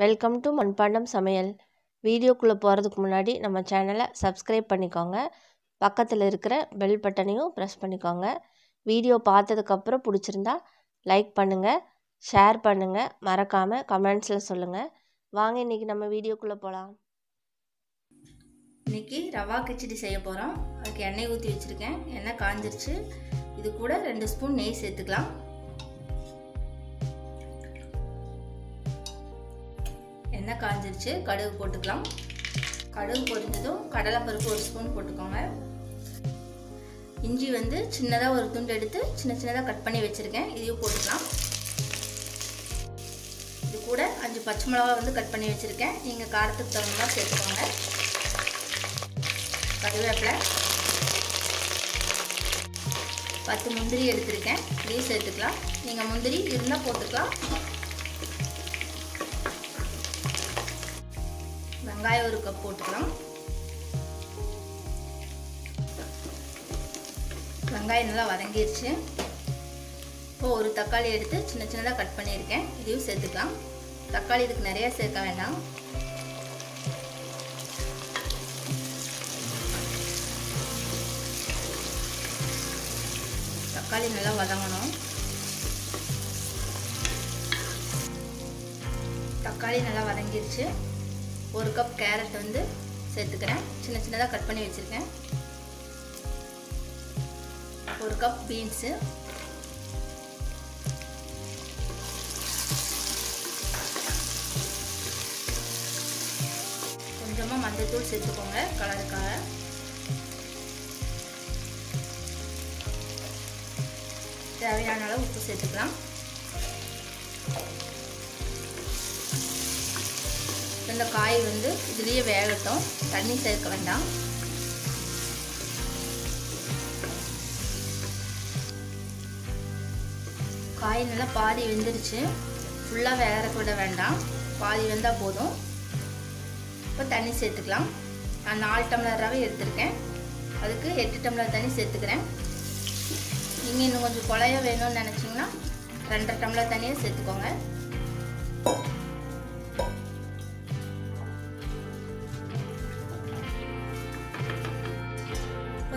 Welcome to மண்பாண்டம் சமையல் வீடியோக்குள்ளே போகிறதுக்கு முன்னாடி நம்ம சேனலை சப்ஸ்கிரைப் பண்ணிக்கோங்க. பக்கத்தில் இருக்கிற பெல் பட்டனையும் ப்ரெஸ் பண்ணிக்கோங்க. வீடியோ பார்த்ததுக்கப்புறம் பிடிச்சிருந்தா லைக் பண்ணுங்கள் ஷேர் பண்ணுங்கள் மறக்காமல் கமெண்ட்ஸில் சொல்லுங்கள் வாங்க இன்றைக்கி நம்ம வீடியோக்குள்ளே போகலாம் இன்றைக்கி ரவா கிச்சடி செய்ய போகிறோம் அதுக்கு எண்ணெய் ஊற்றி வச்சுருக்கேன். எண்ணெய் காஞ்சிருச்சு. இது கூட ரெண்டு ஸ்பூன் நெய் சேர்த்துக்கலாம். எண்ணெய் காஞ்சிருச்சு கடுகு போட்டுக்கலாம். கடுகு பொரிஞ்சதும் கடலைப்பருப்பு ஒரு ஸ்பூன் போட்டுக்கோங்க. இஞ்சி வந்து சின்னதாக ஒரு துண்டு எடுத்து சின்ன சின்னதாக கட் பண்ணி வச்சுருக்கேன். இதையும் போட்டுக்கலாம். இது கூட அஞ்சு பச்சை மிளகா வந்து கட் பண்ணி வச்சுருக்கேன். நீங்கள் காரத்துக்கு தகுந்த மாதிரி சேர்த்துக்கோங்க. கருவேப்பிலை. பத்து முந்திரி எடுத்திருக்கேன். இதையும் சேர்த்துக்கலாம். நீங்கள் முந்திரி இருந்தால் போட்டுக்கலாம். வெங்காயம் ஒரு கப் போட்டுக்கலாம். வெங்காயம் நல்லா வதங்கிருச்சு. இப்போ ஒரு தக்காளி எடுத்து சின்ன சின்னதாக கட் பண்ணியிருக்கேன். இதையும் சேர்த்துக்கலாம். தக்காளி இதுக்கு நிறைய சேர்க்க வேண்டாம். தக்காளி நல்லா வதங்கணும். தக்காளி நல்லா வதங்கிருச்சு. ஒரு கப் கேரட் வந்து சேர்த்துக்கிறேன். சின்ன சின்னதாக கட் பண்ணி வச்சுருக்கேன். ஒரு கப் பீன்ஸு. கொஞ்சமாக மஞ்சத்தூள் சேர்த்துக்கோங்க கலருக்காக. தேவையான அளவு உப்பு சேர்த்துக்கலாம். இந்த காய் வந்து இதுலேயே வேகட்டும். தண்ணி சேர்க்க வேண்டாம். காய் நல்லா பாதி வெந்துருச்சு. ஃபுல்லாக வேற கூட வேண்டாம். பாதி வெந்தால் போதும். இப்போ தண்ணி சேர்த்துக்கலாம். நான் நாலு டம்ளராகவே எடுத்திருக்கேன். அதுக்கு எட்டு டம்ளர் தண்ணி சேர்த்துக்கிறேன். நீங்கள் இன்னும் கொஞ்சம் குழைய வேணும்னு நினச்சிங்கன்னா ரெண்டரை டம்ளர் தண்ணியை சேர்த்துக்கோங்க.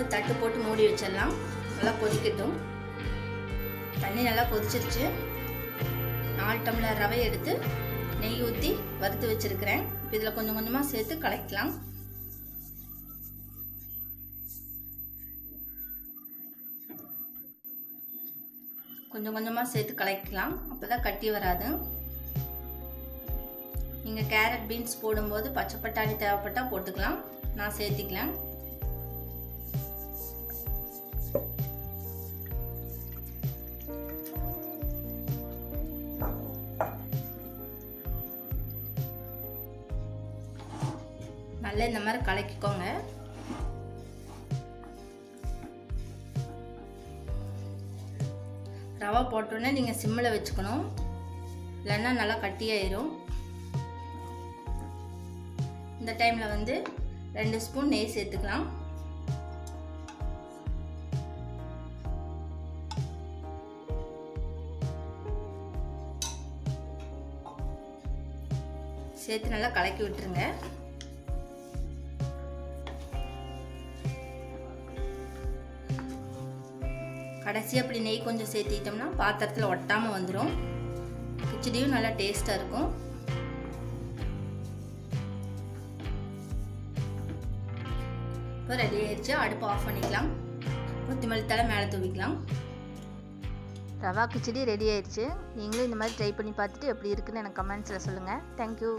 ஒரு தட்டு போட்டு மூடி வச்சிடலாம். நல்லா கொதிக்கட்டும். தண்ணி நல்லா கொதிச்சிருச்சு. நாலு டம்ளர் ரவை எடுத்து நெய் ஊற்றி வறுத்து வச்சுருக்கிறேன். இதில் கொஞ்சம் கொஞ்சமாக சேர்த்து கலக்கலாம். கொஞ்சம் கொஞ்சமாக சேர்த்து கலக்கலாம். அப்போ தான் கட்டி வராது. நீங்கள் கேரட் பீன்ஸ் போடும்போது பச்சை பட்டாணி தேவைப்பட்டால் போட்டுக்கலாம். நான் சேர்த்திக்கலாம். நல்லா இந்த மாதிரி கலக்கிக்கோங்க. ரவா போட்டோன்னே நீங்கள் சிம்மில் வச்சுக்கணும். இல்லைன்னா நல்லா கட்டியாயிரும். இந்த டைமில் வந்து ரெண்டு ஸ்பூன் நெய் சேர்த்துக்கலாம். சேர்த்து நல்லா கலக்கி விட்டுருங்க. கடைசி அப்படி நெய் கொஞ்சம் சேர்த்திட்டோம்னா பாத்திரத்தில் ஒட்டாமல் வந்துடும் கிச்சடியும் நல்லா டேஸ்ட்டாக இருக்கும். இப்போ ரெடி ஆயிடுச்சு. அடுப்பு ஆஃப் பண்ணிக்கலாம். கொத்தமல்லி தலை மேலே தூவிக்கலாம். ரவா கிச்சடி ரெடி ஆயிடுச்சு. நீங்களும் இந்த மாதிரி ட்ரை பண்ணி பார்த்துட்டு எப்படி இருக்குன்னு எனக்கு கமெண்ட்ஸில் சொல்லுங்கள் தேங்க்யூ